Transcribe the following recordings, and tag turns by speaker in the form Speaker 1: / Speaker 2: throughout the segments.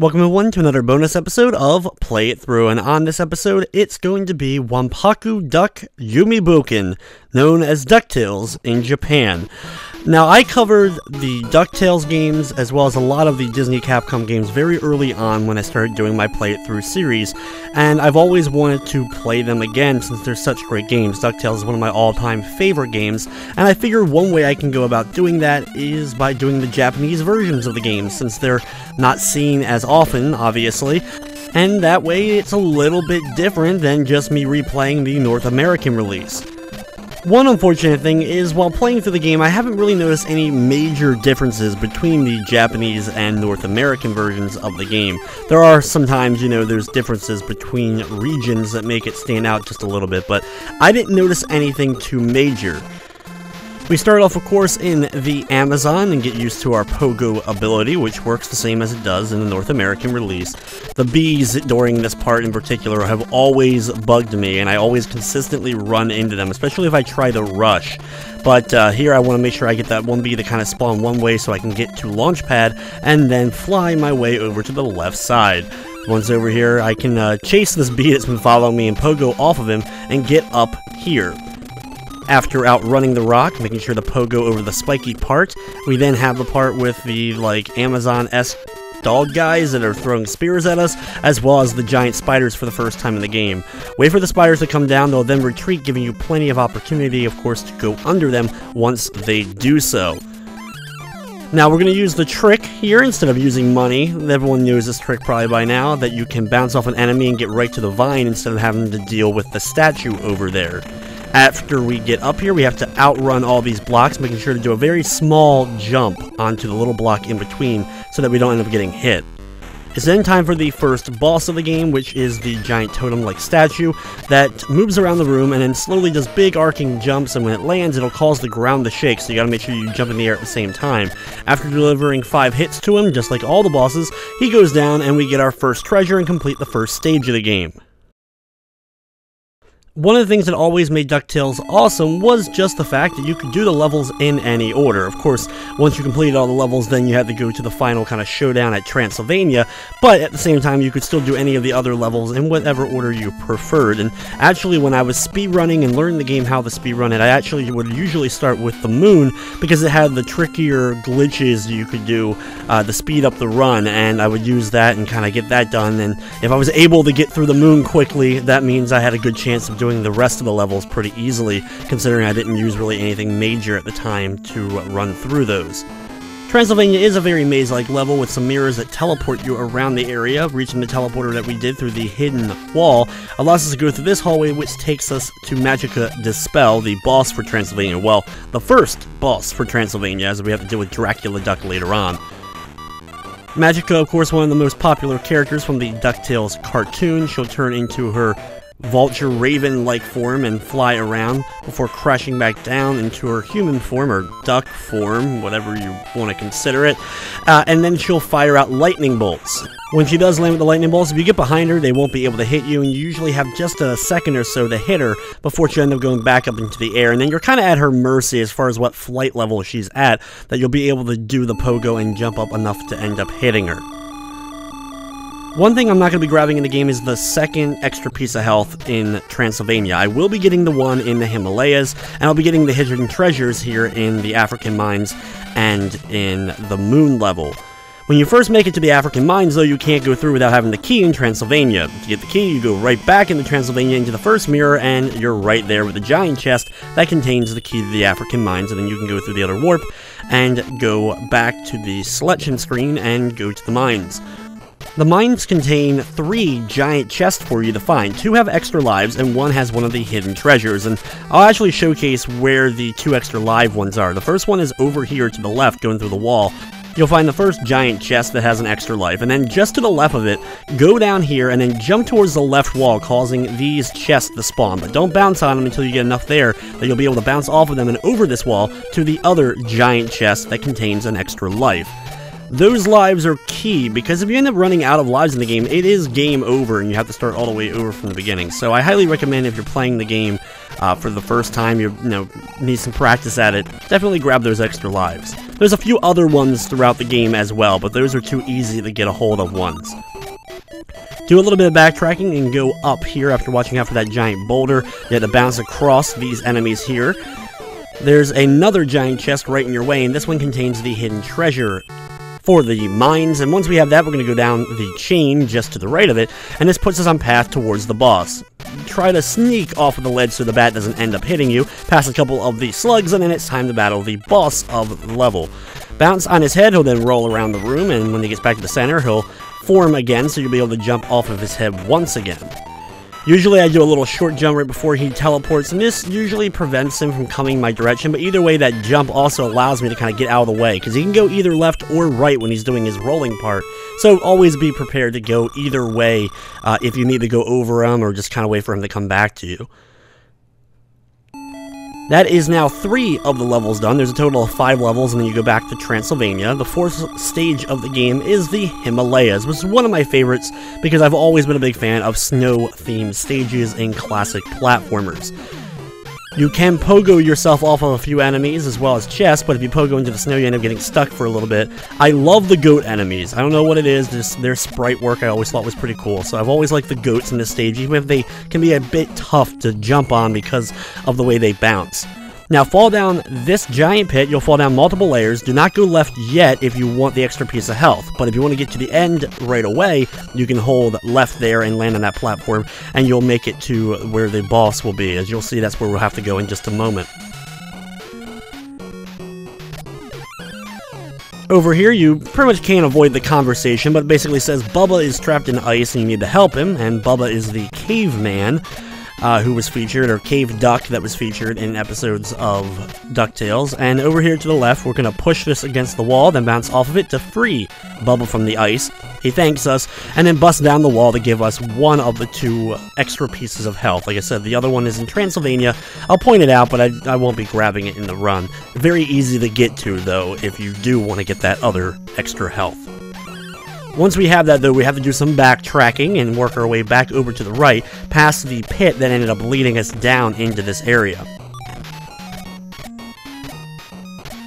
Speaker 1: Welcome everyone to another bonus episode of Play It Through, and on this episode, it's going to be Wampaku Duck Yumiboken, known as DuckTales in Japan. Now, I covered the DuckTales games as well as a lot of the Disney Capcom games very early on when I started doing my Play It Through series, and I've always wanted to play them again since they're such great games. DuckTales is one of my all-time favorite games, and I figure one way I can go about doing that is by doing the Japanese versions of the games, since they're not seen as often, obviously, and that way it's a little bit different than just me replaying the North American release. One unfortunate thing is, while playing through the game, I haven't really noticed any major differences between the Japanese and North American versions of the game. There are sometimes, you know, there's differences between regions that make it stand out just a little bit, but I didn't notice anything too major. We start off, of course, in the Amazon and get used to our Pogo ability, which works the same as it does in the North American release. The bees during this part in particular have always bugged me, and I always consistently run into them, especially if I try to rush. But uh, here I want to make sure I get that one bee to kind of spawn one way so I can get to Launchpad and then fly my way over to the left side. Once over here, I can uh, chase this bee that's been following me and pogo off of him and get up here. After outrunning the rock, making sure to pogo over the spiky part, we then have the part with the, like, Amazon-esque dog guys that are throwing spears at us, as well as the giant spiders for the first time in the game. Wait for the spiders to come down, they'll then retreat, giving you plenty of opportunity, of course, to go under them once they do so. Now we're going to use the trick here instead of using money. Everyone knows this trick probably by now, that you can bounce off an enemy and get right to the vine instead of having to deal with the statue over there. After we get up here, we have to outrun all these blocks, making sure to do a very small jump onto the little block in between so that we don't end up getting hit. It's then time for the first boss of the game, which is the giant totem-like statue that moves around the room and then slowly does big arcing jumps, and when it lands, it'll cause the ground to shake, so you gotta make sure you jump in the air at the same time. After delivering five hits to him, just like all the bosses, he goes down and we get our first treasure and complete the first stage of the game. One of the things that always made DuckTales awesome was just the fact that you could do the levels in any order. Of course, once you completed all the levels, then you had to go to the final kind of showdown at Transylvania, but at the same time, you could still do any of the other levels in whatever order you preferred. And actually, when I was speedrunning and learning the game how to speedrun it, I actually would usually start with the moon because it had the trickier glitches you could do uh, to speed up the run, and I would use that and kind of get that done. And if I was able to get through the moon quickly, that means I had a good chance of doing the rest of the levels pretty easily, considering I didn't use really anything major at the time to run through those. Transylvania is a very maze-like level with some mirrors that teleport you around the area. Reaching the teleporter that we did through the hidden wall allows us to go through this hallway which takes us to Magica De Spell, the boss for Transylvania. Well, the first boss for Transylvania as we have to deal with Dracula Duck later on. Magica, of course, one of the most popular characters from the DuckTales cartoon. She'll turn into her vulture raven like form and fly around before crashing back down into her human form or duck form, whatever you want to consider it. Uh, and then she'll fire out lightning bolts. When she does land with the lightning bolts, if you get behind her, they won't be able to hit you, and you usually have just a second or so to hit her before she ends up going back up into the air. And then you're kind of at her mercy as far as what flight level she's at, that you'll be able to do the pogo and jump up enough to end up hitting her. One thing I'm not going to be grabbing in the game is the second extra piece of health in Transylvania. I will be getting the one in the Himalayas, and I'll be getting the hidden treasures here in the African mines and in the moon level. When you first make it to the African mines, though, you can't go through without having the key in Transylvania. To get the key, you go right back into Transylvania into the first mirror, and you're right there with the giant chest that contains the key to the African mines, and then you can go through the other warp and go back to the selection screen and go to the mines. The mines contain three giant chests for you to find. Two have extra lives, and one has one of the hidden treasures, and I'll actually showcase where the two extra live ones are. The first one is over here to the left, going through the wall. You'll find the first giant chest that has an extra life, and then just to the left of it, go down here and then jump towards the left wall, causing these chests to spawn. But don't bounce on them until you get enough there that you'll be able to bounce off of them and over this wall to the other giant chest that contains an extra life. Those lives are key, because if you end up running out of lives in the game, it is game over, and you have to start all the way over from the beginning. So I highly recommend if you're playing the game uh, for the first time, you, you know need some practice at it, definitely grab those extra lives. There's a few other ones throughout the game as well, but those are too easy to get a hold of ones. Do a little bit of backtracking and go up here after watching out for that giant boulder. You have to bounce across these enemies here. There's another giant chest right in your way, and this one contains the hidden treasure for the mines, and once we have that, we're going to go down the chain just to the right of it, and this puts us on path towards the boss. Try to sneak off of the ledge so the bat doesn't end up hitting you, pass a couple of the slugs, and then it's time to battle the boss of the level. Bounce on his head, he'll then roll around the room, and when he gets back to the center, he'll form again, so you'll be able to jump off of his head once again. Usually I do a little short jump right before he teleports, and this usually prevents him from coming my direction, but either way, that jump also allows me to kind of get out of the way, because he can go either left or right when he's doing his rolling part, so always be prepared to go either way uh, if you need to go over him or just kind of wait for him to come back to you. That is now three of the levels done. There's a total of five levels, and then you go back to Transylvania. The fourth stage of the game is the Himalayas, which is one of my favorites because I've always been a big fan of snow-themed stages in classic platformers. You can pogo yourself off of a few enemies as well as chests, but if you pogo into the snow, you end up getting stuck for a little bit. I love the goat enemies. I don't know what it is, just their sprite work I always thought was pretty cool. So I've always liked the goats in this stage, even if they can be a bit tough to jump on because of the way they bounce. Now fall down this giant pit, you'll fall down multiple layers. Do not go left yet if you want the extra piece of health, but if you want to get to the end right away, you can hold left there and land on that platform, and you'll make it to where the boss will be. As you'll see, that's where we'll have to go in just a moment. Over here, you pretty much can't avoid the conversation, but it basically says Bubba is trapped in ice and you need to help him, and Bubba is the caveman uh, who was featured, or Cave Duck that was featured in episodes of DuckTales. And over here to the left, we're going to push this against the wall, then bounce off of it to free Bubba from the ice. He thanks us, and then busts down the wall to give us one of the two extra pieces of health. Like I said, the other one is in Transylvania. I'll point it out, but I, I won't be grabbing it in the run. Very easy to get to, though, if you do want to get that other extra health. Once we have that, though, we have to do some backtracking and work our way back over to the right, past the pit that ended up leading us down into this area.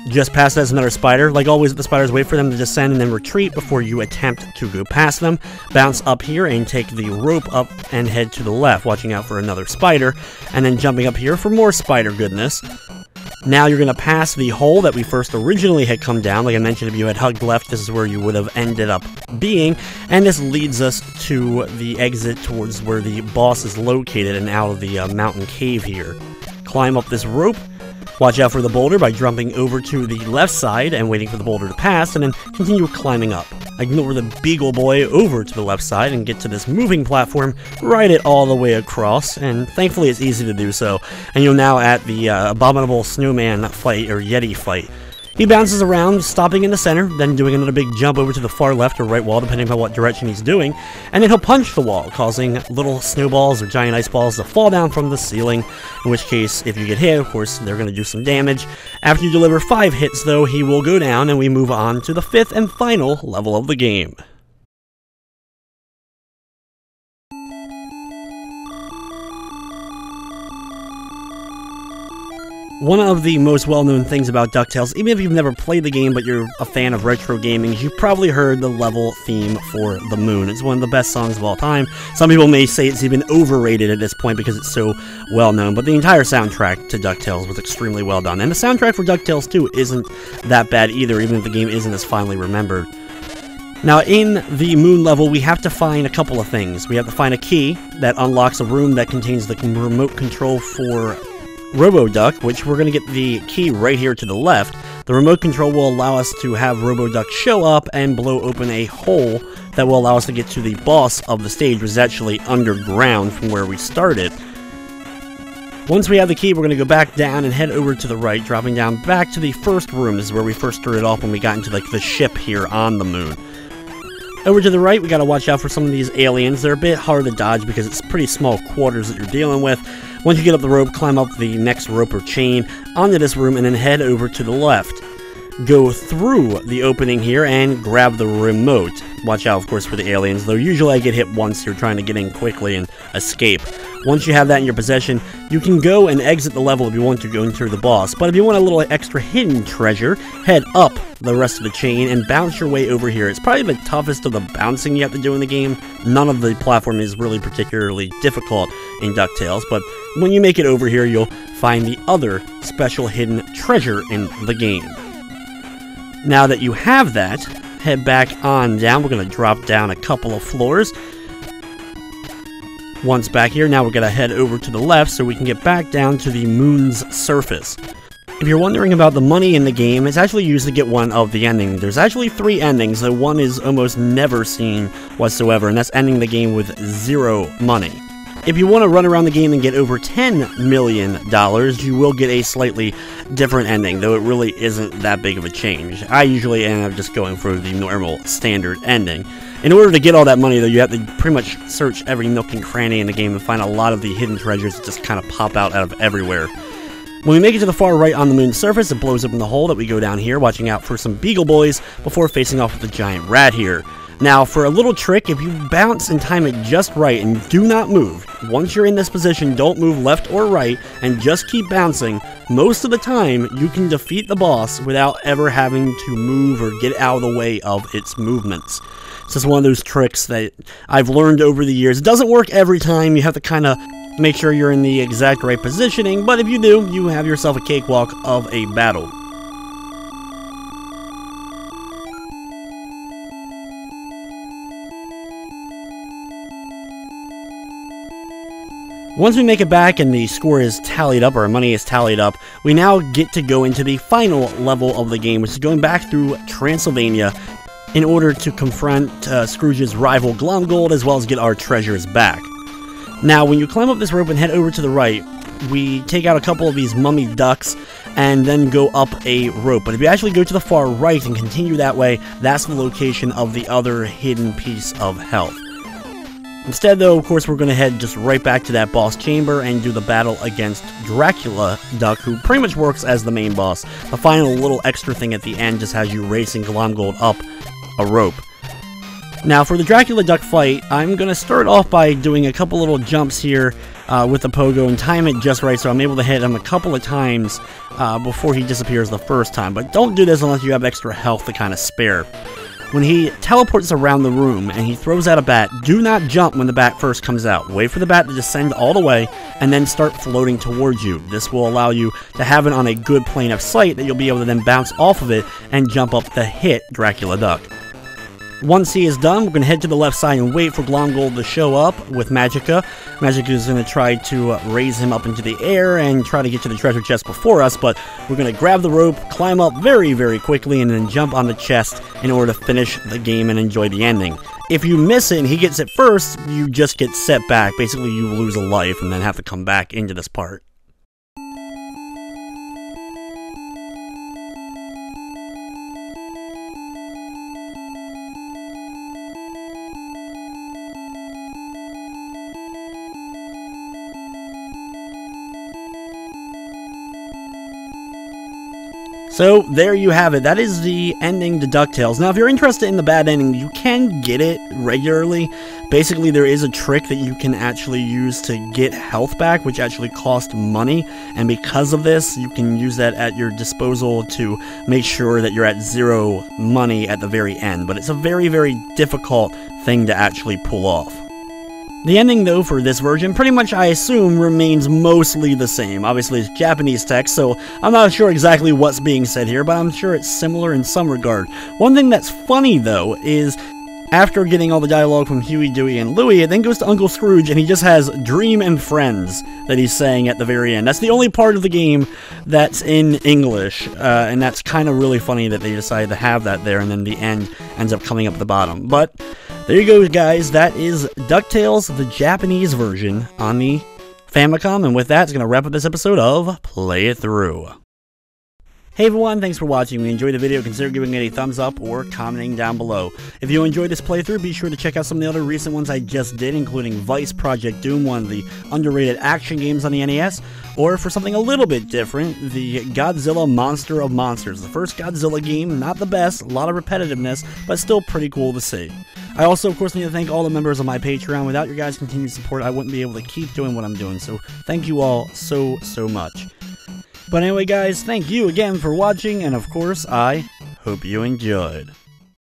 Speaker 1: Just past that is another spider. Like always, the spiders wait for them to descend and then retreat before you attempt to go past them. Bounce up here and take the rope up and head to the left, watching out for another spider, and then jumping up here for more spider goodness. Now you're going to pass the hole that we first originally had come down. Like I mentioned, if you had hugged left, this is where you would have ended up being. And this leads us to the exit towards where the boss is located and out of the uh, mountain cave here. Climb up this rope Watch out for the boulder by jumping over to the left side and waiting for the boulder to pass, and then continue climbing up. Ignore the Beagle Boy over to the left side and get to this moving platform, ride it all the way across, and thankfully it's easy to do so. And you're now at the uh, Abominable Snowman fight, or Yeti fight. He bounces around, stopping in the center, then doing another big jump over to the far left or right wall, depending on what direction he's doing, and then he'll punch the wall, causing little snowballs or giant ice balls to fall down from the ceiling, in which case, if you get hit, of course, they're going to do some damage. After you deliver five hits, though, he will go down, and we move on to the fifth and final level of the game. One of the most well-known things about DuckTales, even if you've never played the game but you're a fan of retro gaming, you've probably heard the level theme for The Moon. It's one of the best songs of all time. Some people may say it's even overrated at this point because it's so well-known, but the entire soundtrack to DuckTales was extremely well done. And the soundtrack for DuckTales 2 isn't that bad either, even if the game isn't as finely remembered. Now, in the moon level, we have to find a couple of things. We have to find a key that unlocks a room that contains the remote control for RoboDuck, which we're going to get the key right here to the left. The remote control will allow us to have RoboDuck show up and blow open a hole that will allow us to get to the boss of the stage, which is actually underground from where we started. Once we have the key, we're going to go back down and head over to the right, dropping down back to the first room. This is where we first started off when we got into like the ship here on the moon. Over to the right, we got to watch out for some of these aliens. They're a bit hard to dodge because it's pretty small quarters that you're dealing with. Once you get up the rope, climb up the next rope or chain onto this room and then head over to the left. Go through the opening here and grab the remote. Watch out, of course, for the aliens, though usually I get hit once you're trying to get in quickly and escape. Once you have that in your possession, you can go and exit the level if you want to go into the boss. But if you want a little extra hidden treasure, head up the rest of the chain and bounce your way over here. It's probably the toughest of the bouncing you have to do in the game. None of the platform is really particularly difficult in DuckTales, but when you make it over here, you'll find the other special hidden treasure in the game. Now that you have that, head back on down. We're going to drop down a couple of floors once back here, now we're going to head over to the left so we can get back down to the moon's surface. If you're wondering about the money in the game, it's actually used to get one of the endings. There's actually three endings, though one is almost never seen whatsoever, and that's ending the game with zero money. If you want to run around the game and get over $10 million, you will get a slightly different ending, though it really isn't that big of a change. I usually end up just going for the normal standard ending. In order to get all that money, though, you have to pretty much search every nook and cranny in the game and find a lot of the hidden treasures that just kind of pop out out of everywhere. When we make it to the far right on the moon's surface, it blows open the hole that we go down here, watching out for some beagle boys before facing off with the giant rat here. Now, for a little trick, if you bounce and time it just right and do not move, once you're in this position, don't move left or right and just keep bouncing, most of the time you can defeat the boss without ever having to move or get out of the way of its movements. It's just one of those tricks that I've learned over the years. It doesn't work every time. You have to kind of make sure you're in the exact right positioning, but if you do, you have yourself a cakewalk of a battle. Once we make it back and the score is tallied up, or our money is tallied up, we now get to go into the final level of the game, which is going back through Transylvania in order to confront uh, Scrooge's rival Glomgold as well as get our treasures back. Now, when you climb up this rope and head over to the right, we take out a couple of these mummy ducks and then go up a rope. But if you actually go to the far right and continue that way, that's the location of the other hidden piece of health. Instead, though, of course, we're going to head just right back to that boss chamber and do the battle against Dracula Duck, who pretty much works as the main boss. The final little extra thing at the end just has you racing Glomgold up a rope. Now for the Dracula Duck fight, I'm going to start off by doing a couple little jumps here uh, with the pogo and time it just right so I'm able to hit him a couple of times uh, before he disappears the first time. But don't do this unless you have extra health to kind of spare. When he teleports around the room and he throws out a bat, do not jump when the bat first comes out. Wait for the bat to descend all the way and then start floating towards you. This will allow you to have it on a good plane of sight that you'll be able to then bounce off of it and jump up to hit Dracula Duck. Once he is done, we're going to head to the left side and wait for Glomgold to show up with Magica. Magica is going to try to uh, raise him up into the air and try to get to the treasure chest before us, but we're going to grab the rope, climb up very, very quickly, and then jump on the chest in order to finish the game and enjoy the ending. If you miss it and he gets it first, you just get set back. Basically, you lose a life and then have to come back into this part. So, there you have it. That is the ending to DuckTales. Now, if you're interested in the bad ending, you can get it regularly. Basically, there is a trick that you can actually use to get health back, which actually costs money. And because of this, you can use that at your disposal to make sure that you're at zero money at the very end. But it's a very, very difficult thing to actually pull off. The ending, though, for this version, pretty much, I assume, remains mostly the same. Obviously, it's Japanese text, so I'm not sure exactly what's being said here, but I'm sure it's similar in some regard. One thing that's funny, though, is after getting all the dialogue from Huey, Dewey, and Louie, it then goes to Uncle Scrooge, and he just has Dream and Friends that he's saying at the very end. That's the only part of the game that's in English, uh, and that's kind of really funny that they decided to have that there, and then the end ends up coming up at the bottom. But there you go, guys. That is DuckTales, the Japanese version on the Famicom. And with that, it's going to wrap up this episode of Play It Through. Hey everyone, thanks for watching. You enjoyed the video, consider giving it a thumbs up or commenting down below. If you enjoyed this playthrough, be sure to check out some of the other recent ones I just did, including Vice Project Doom, one of the underrated action games on the NES, or for something a little bit different, the Godzilla Monster of Monsters. The first Godzilla game, not the best, a lot of repetitiveness, but still pretty cool to see. I also, of course, need to thank all the members of my Patreon. Without your guys' continued support, I wouldn't be able to keep doing what I'm doing. So thank you all so, so much. But anyway, guys, thank you again for watching, and of course, I hope you enjoyed.